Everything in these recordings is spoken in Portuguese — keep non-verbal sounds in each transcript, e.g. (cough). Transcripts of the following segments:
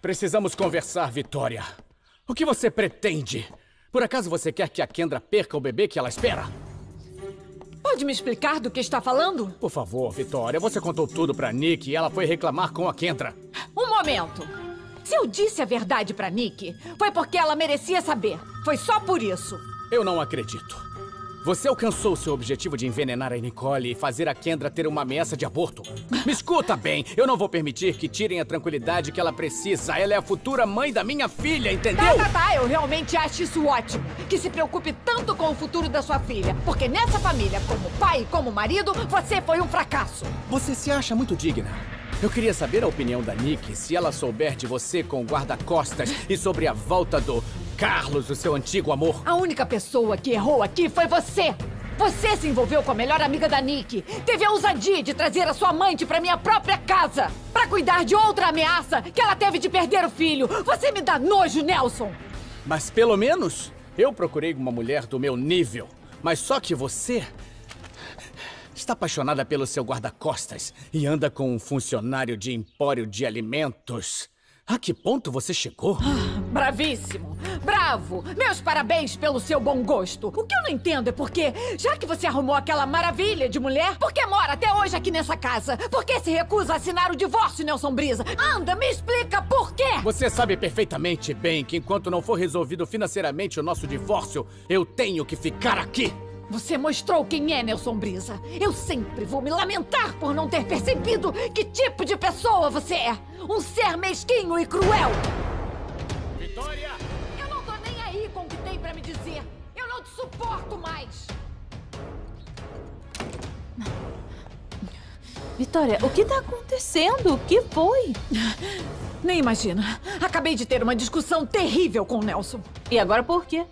Precisamos conversar, Vitória. O que você pretende? Por acaso você quer que a Kendra perca o bebê que ela espera? Pode me explicar do que está falando? Por favor, Vitória, você contou tudo pra Nick e ela foi reclamar com a Kendra. Um momento. Se eu disse a verdade pra Nick, foi porque ela merecia saber. Foi só por isso. Eu não acredito. Você alcançou seu objetivo de envenenar a Nicole e fazer a Kendra ter uma ameaça de aborto. Me escuta bem, eu não vou permitir que tirem a tranquilidade que ela precisa. Ela é a futura mãe da minha filha, entendeu? Tá, tá, tá, eu realmente acho isso ótimo. Que se preocupe tanto com o futuro da sua filha. Porque nessa família, como pai e como marido, você foi um fracasso. Você se acha muito digna. Eu queria saber a opinião da Nick se ela souber de você com o guarda-costas e sobre a volta do Carlos, o seu antigo amor. A única pessoa que errou aqui foi você. Você se envolveu com a melhor amiga da Nick. Teve a ousadia de trazer a sua amante pra minha própria casa. Pra cuidar de outra ameaça que ela teve de perder o filho. Você me dá nojo, Nelson. Mas pelo menos eu procurei uma mulher do meu nível. Mas só que você Está apaixonada pelo seu guarda-costas e anda com um funcionário de empório de alimentos. A que ponto você chegou? Ah, bravíssimo! Bravo! Meus parabéns pelo seu bom gosto. O que eu não entendo é porque, já que você arrumou aquela maravilha de mulher, por que mora até hoje aqui nessa casa? Por que se recusa a assinar o divórcio, Nelson Brisa? Anda, me explica por quê! Você sabe perfeitamente bem que enquanto não for resolvido financeiramente o nosso divórcio, eu tenho que ficar aqui! Você mostrou quem é Nelson Brisa. Eu sempre vou me lamentar por não ter percebido que tipo de pessoa você é. Um ser mesquinho e cruel. Vitória! Eu não tô nem aí com o que tem pra me dizer. Eu não te suporto mais. Vitória, o que tá acontecendo? O que foi? Nem imagina. Acabei de ter uma discussão terrível com o Nelson. E agora por quê?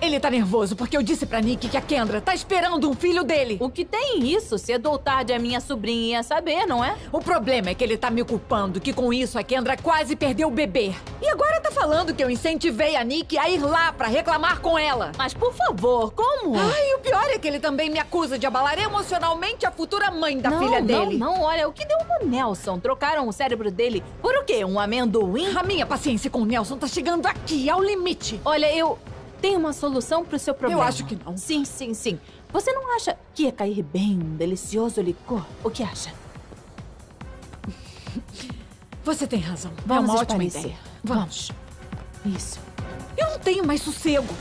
Ele tá nervoso porque eu disse pra Nick que a Kendra tá esperando um filho dele. O que tem isso? Cedo ou tarde a minha sobrinha ia saber, não é? O problema é que ele tá me culpando que com isso a Kendra quase perdeu o bebê. E agora tá falando que eu incentivei a Nick a ir lá pra reclamar com ela. Mas por favor, como? Ai, o pior é que ele também me acusa de abalar emocionalmente a futura mãe da não, filha dele. Não, não, olha, o que deu no Nelson? Trocaram o cérebro dele por o quê? Um amendoim? A minha paciência com o Nelson tá chegando aqui, ao limite. Olha, eu tem uma solução pro seu problema. Eu acho que não. Sim, sim, sim. Você não acha que ia cair bem um delicioso licor? O que acha? (laughs) Você tem razão. Vamos é uma ótima ideia. Vamos. Vamos. Isso. Eu não tenho mais sossego.